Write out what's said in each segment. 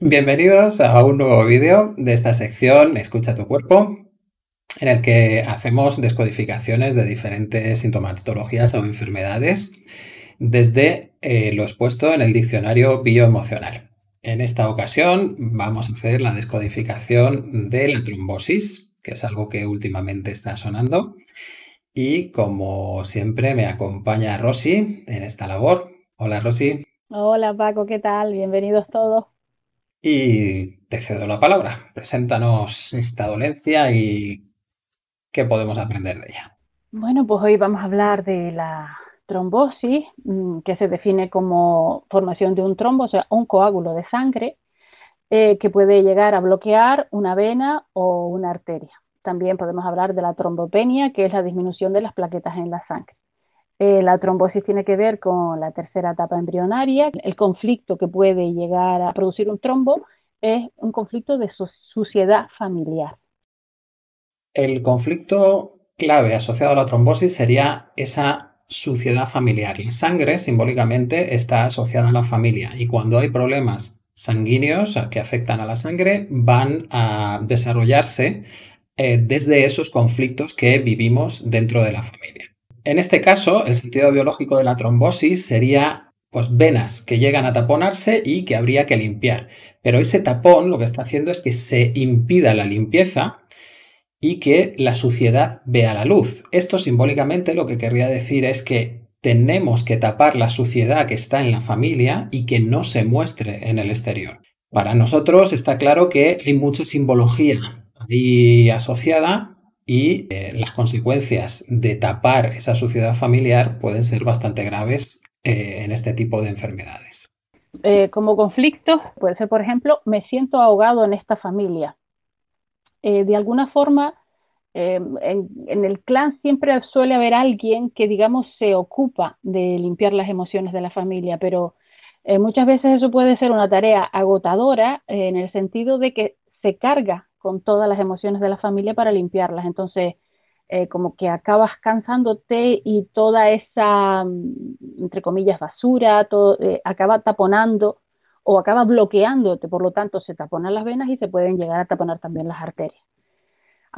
Bienvenidos a un nuevo vídeo de esta sección Escucha tu cuerpo, en el que hacemos descodificaciones de diferentes sintomatologías o enfermedades desde eh, lo expuesto en el diccionario bioemocional. En esta ocasión vamos a hacer la descodificación de la trombosis, que es algo que últimamente está sonando. Y como siempre me acompaña Rosy en esta labor. Hola Rosy. Hola Paco, ¿qué tal? Bienvenidos todos. Y te cedo la palabra. Preséntanos esta dolencia y qué podemos aprender de ella. Bueno, pues hoy vamos a hablar de la trombosis, mm, que se define como formación de un trombo, o sea, un coágulo de sangre, eh, que puede llegar a bloquear una vena o una arteria. También podemos hablar de la trombopenia, que es la disminución de las plaquetas en la sangre. Eh, la trombosis tiene que ver con la tercera etapa embrionaria. El conflicto que puede llegar a producir un trombo es un conflicto de suciedad familiar. El conflicto clave asociado a la trombosis sería esa suciedad familiar. La sangre simbólicamente está asociada a la familia y cuando hay problemas sanguíneos que afectan a la sangre van a desarrollarse eh, desde esos conflictos que vivimos dentro de la familia. En este caso, el sentido biológico de la trombosis sería pues venas que llegan a taponarse y que habría que limpiar. Pero ese tapón lo que está haciendo es que se impida la limpieza y que la suciedad vea la luz. Esto simbólicamente lo que querría decir es que tenemos que tapar la suciedad que está en la familia y que no se muestre en el exterior. Para nosotros está claro que hay mucha simbología ahí asociada y eh, las consecuencias de tapar esa suciedad familiar pueden ser bastante graves eh, en este tipo de enfermedades. Eh, como conflicto, puede ser, por ejemplo, me siento ahogado en esta familia. de alguna forma, en, en, el clan siempre suele haber alguien que, digamos, se ocupa de limpiar las emociones de la familia, pero muchas veces eso puede ser una tarea agotadora en el sentido de que se carga con todas las emociones de la familia para limpiarlas. Entonces, eh, como que acabas cansándote y toda esa, mm, entre comillas, basura, todo, eh, acaba taponando o acaba bloqueándote, por lo tanto se taponan las venas y se pueden llegar a taponar también las arterias.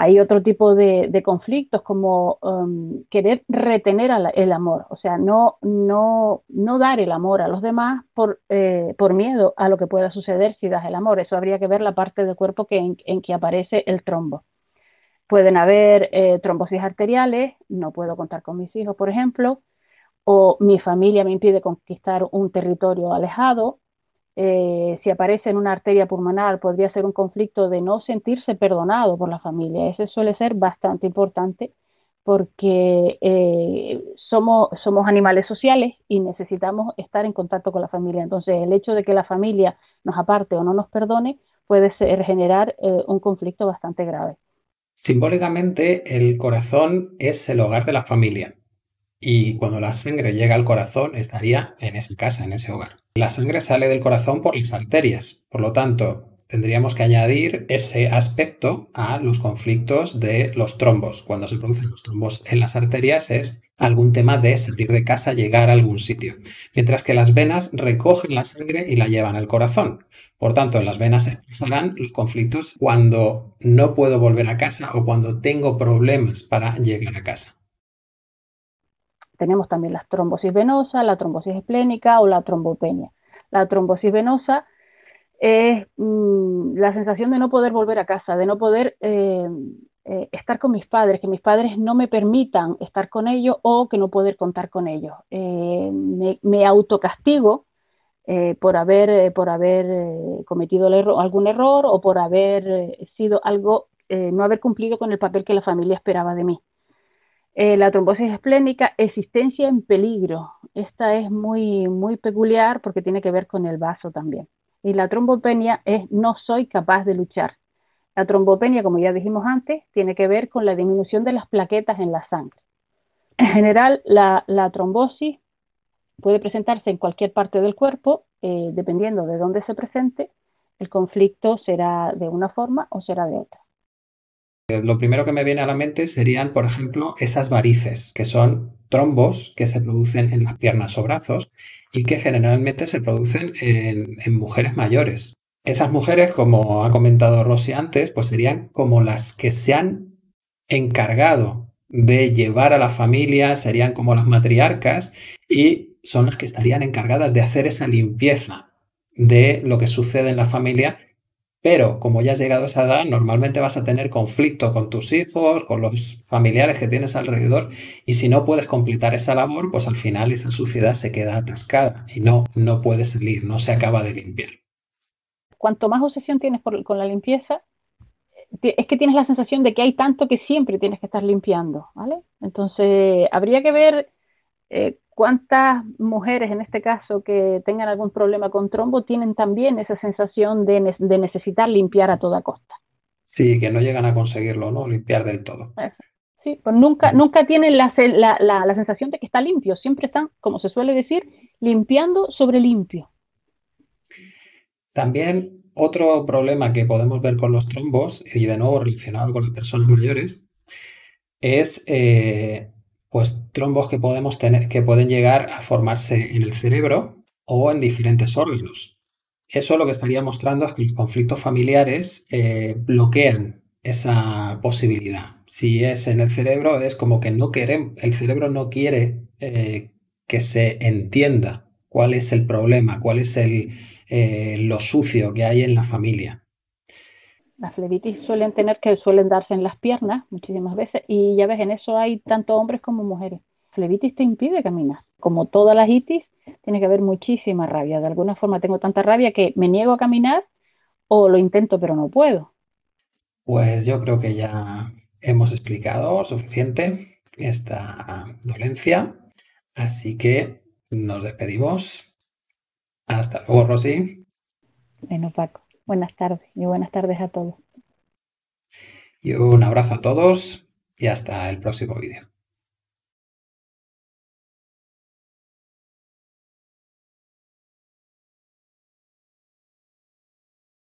Hay otro tipo de, conflictos como um, querer retener el amor, o sea, no, no, no dar el amor a los demás por, eh, por miedo a lo que pueda suceder si das el amor. Eso habría que ver la parte del cuerpo que, en, que aparece el trombo. Pueden haber eh, trombosis arteriales, no puedo contar con mis hijos, por ejemplo, o mi familia me impide conquistar un territorio alejado, eh, si aparece en una arteria pulmonar, podría ser un conflicto de no sentirse perdonado por la familia. Ese suele ser bastante importante porque eh, somos, animales sociales y necesitamos estar en contacto con la familia. Entonces, el hecho de que la familia nos aparte o no nos perdone puede ser, generar eh, un conflicto bastante grave. Simbólicamente, el corazón es el hogar de la familia y cuando la sangre llega al corazón estaría en esa casa, en ese hogar. La sangre sale del corazón por las arterias, por lo tanto, tendríamos que añadir ese aspecto a los conflictos de los trombos. Cuando se producen los trombos en las arterias es algún tema de salir de casa, llegar a algún sitio, mientras que las venas recogen la sangre y la llevan al corazón. Por tanto, en las venas se expresarán los conflictos cuando no puedo volver a casa o cuando tengo problemas para llegar a casa. Tenemos también la trombosis venosa, la trombosis esplénica o la trombopenia. La trombosis venosa es mm, la sensación de no poder volver a casa, de no poder eh, eh, estar con mis padres, que mis padres no me permitan estar con ellos o que no poder contar con ellos. Eh, me, autocastigo por haber, por haber cometido algún error o por haber sido algo, no haber cumplido con el papel que la familia esperaba de mí. Eh, la trombosis esplénica, existencia en peligro. Esta es muy, muy peculiar porque tiene que ver con el vaso también. Y la trombopenia es no soy capaz de luchar. La trombopenia, como ya dijimos antes, tiene que ver con la disminución de las plaquetas en la sangre. En general, la, trombosis puede presentarse en cualquier parte del cuerpo, eh, dependiendo de dónde se presente, el conflicto será de una forma o será de otra. Lo primero que me viene a la mente serían, por ejemplo, esas varices, que son trombos que se producen en las piernas o brazos y que generalmente se producen en, mujeres mayores. Esas mujeres, como ha comentado Rosy antes, pues serían como las que se han encargado de llevar a la familia, serían como las matriarcas y son las que estarían encargadas de hacer esa limpieza de lo que sucede en la familia. Pero como ya has llegado a esa edad, normalmente vas a tener conflicto con tus hijos, con los familiares que tienes alrededor, y si no puedes completar esa labor, pues al final esa suciedad se queda atascada y no, no puede salir, no se acaba de limpiar cuanto más obsesión tienes con la limpieza, es que tienes la sensación de que hay tanto que siempre tienes que estar limpiando, ¿vale? Entonces, habría que ver eh, cuántas mujeres, en este caso, que tengan algún problema con trombo, tienen también esa sensación de, necesitar limpiar a toda costa. Sí, que no llegan a conseguirlo, ¿no? Limpiar del todo. Sí, pues nunca, nunca tienen la, la sensación de que está limpio, siempre están, como se suele decir, limpiando sobre limpio. También otro problema que podemos ver con los trombos, y de nuevo relacionado con las personas mayores, es eh, pues trombos que tener, que pueden llegar a formarse en el cerebro o en diferentes órganos. Eso lo que estaría mostrando es que los conflictos familiares eh, bloquean esa posibilidad. Si es en el cerebro, es como que no queremos, el cerebro no quiere eh, que se entienda cuál es el problema, cuál es el, eh, lo sucio que hay en la familia. Las flebitis suelen tener que suelen darse en las piernas muchísimas veces y ya ves, en eso hay tanto hombres como mujeres. Flebitis te impide caminar. Como todas las itis, tiene que haber muchísima rabia. De alguna forma tengo tanta rabia que me niego a caminar o lo intento pero no puedo. Pues yo creo que ya hemos explicado suficiente esta dolencia, así que nos despedimos hasta luego, Rosy. Bueno, Paco. Buenas tardes y buenas tardes a todos. Y un abrazo a todos y hasta el próximo vídeo.